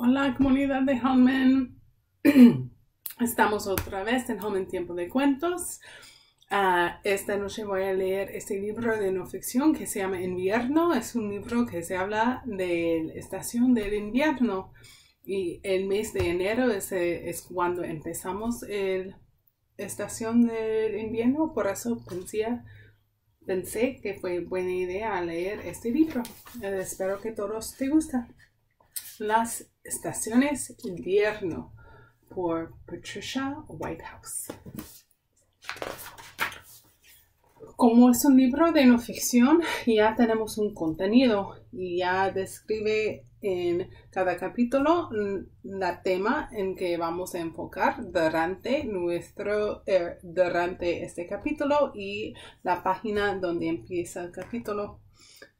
Hola comunidad de Holmen. Estamos otra vez en Holmen Tiempo de Cuentos. Ah, esta noche voy a leer este libro de no ficción que se llama Invierno. Es un libro que se habla de la estación del invierno. Y el mes de enero es, es cuando empezamos la estación del invierno. Por eso pensé, pensé que fue buena idea leer este libro. Eh, espero que todos te gusten. Las estaciones invierno por Patricia Whitehouse. Como es un libro de no ficción, ya tenemos un contenido y ya describe en cada capítulo la tema en que vamos a enfocar durante nuestro er, durante este capítulo y la página donde empieza el capítulo.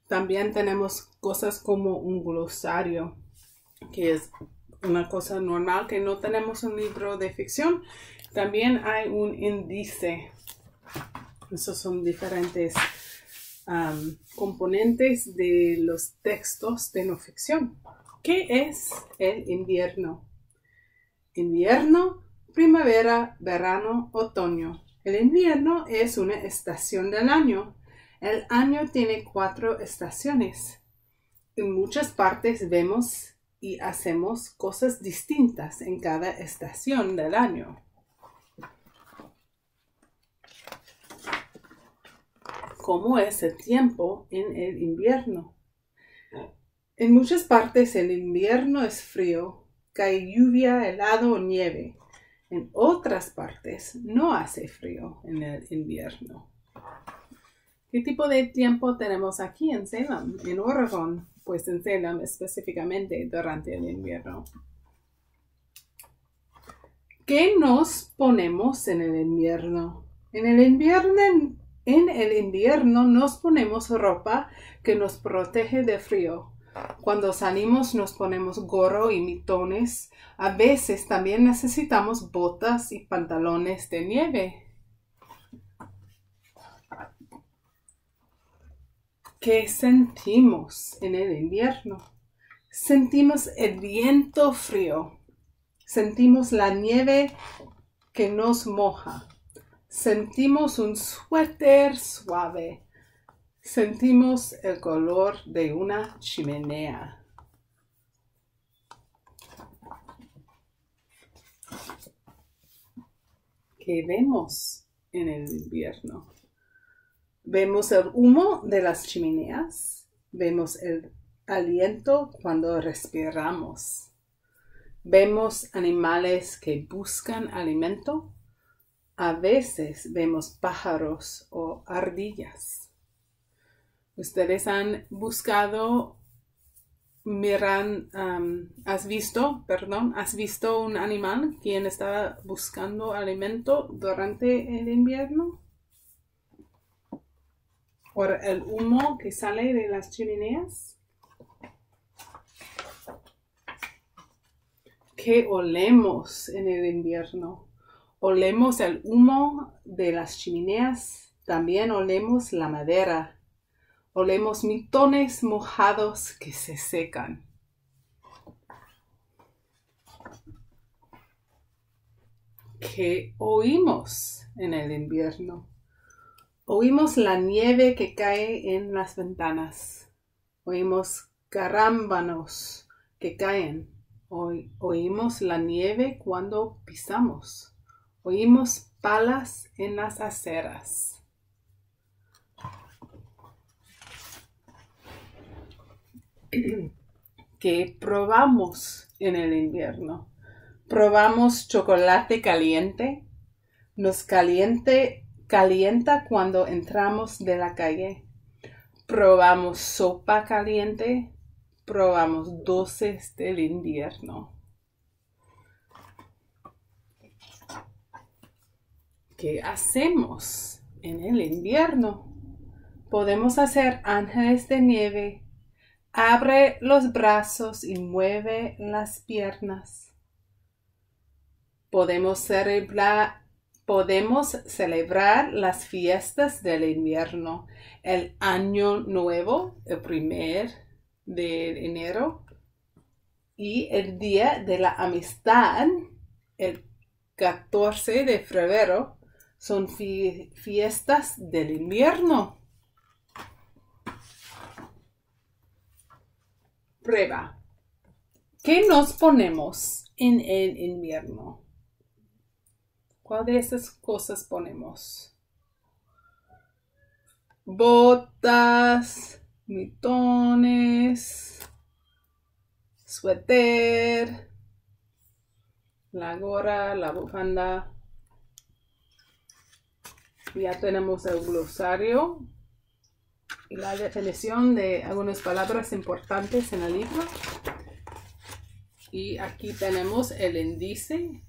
También tenemos cosas como un glosario que es una cosa normal que no tenemos un libro de ficción. También hay un índice. Esos son diferentes componentes de los textos de no ficción. ¿Qué es el invierno? Invierno, primavera, verano, otoño. El invierno es una estación del año. El año tiene cuatro estaciones. En muchas partes vemos y hacemos cosas distintas en cada estación del año. ¿Cómo es el tiempo en el invierno? En muchas partes el invierno es frío, cae lluvia, helado o nieve. En otras partes no hace frío en el invierno. ¿Qué tipo de tiempo tenemos aquí en Salem, en Oregon? Pues en Salem específicamente durante el invierno. ¿Qué nos ponemos en el invierno? En el invierno, en el invierno nos ponemos ropa que nos protege de frío. Cuando salimos nos ponemos gorro y mitones. A veces también necesitamos botas y pantalones de nieve. ¿Qué sentimos en el invierno? Sentimos el viento frío, sentimos la nieve que nos moja, sentimos un suéter suave, sentimos el color de una chimenea. ¿Qué vemos en el invierno? Vemos el humo de las chimeneas, vemos el aliento cuando respiramos. Vemos animales que buscan alimento. A veces vemos pájaros o ardillas. Ustedes han buscado, miran, has visto, perdón, has visto un animal quien está buscando alimento durante el invierno? Por el humo que sale de las chimeneas. ¿Qué olemos en el invierno? Olemos el humo de las chimeneas, también olemos la madera, olemos mitones mojados que se secan. ¿Qué oímos en el invierno? Oímos la nieve que cae en las ventanas. Oímos carámbanos que caen. oímos la nieve cuando pisamos. Oímos palas en las aceras. ¿Qué probamos en el invierno? Probamos chocolate caliente. Nos caliente calienta cuando entramos de la calle. Probamos sopa caliente, probamos dulces del invierno. ¿Qué hacemos en el invierno? Podemos hacer ángeles de nieve. Abre los brazos y mueve las piernas. Podemos celebrar podemos celebrar las fiestas del invierno, el año nuevo, el primer de enero. Y el día de la amistad, el 14 de febrero, son fiestas del invierno. Prueba. ¿Qué nos ponemos en el invierno? ¿Cuál de estas cosas ponemos? Botas, mitones, suéter, la gorra, la bufanda. Ya tenemos el glosario y la definición de algunas palabras importantes en el libro. Y aquí tenemos el índice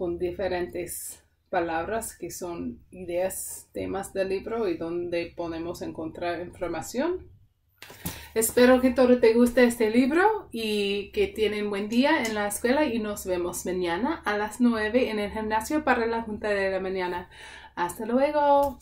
con diferentes palabras que son ideas, temas del libro y donde podemos encontrar información. Espero que todo te guste este libro y que tienen buen día en la escuela y nos vemos mañana a las 9 en el gimnasio para la junta de la mañana. Hasta luego.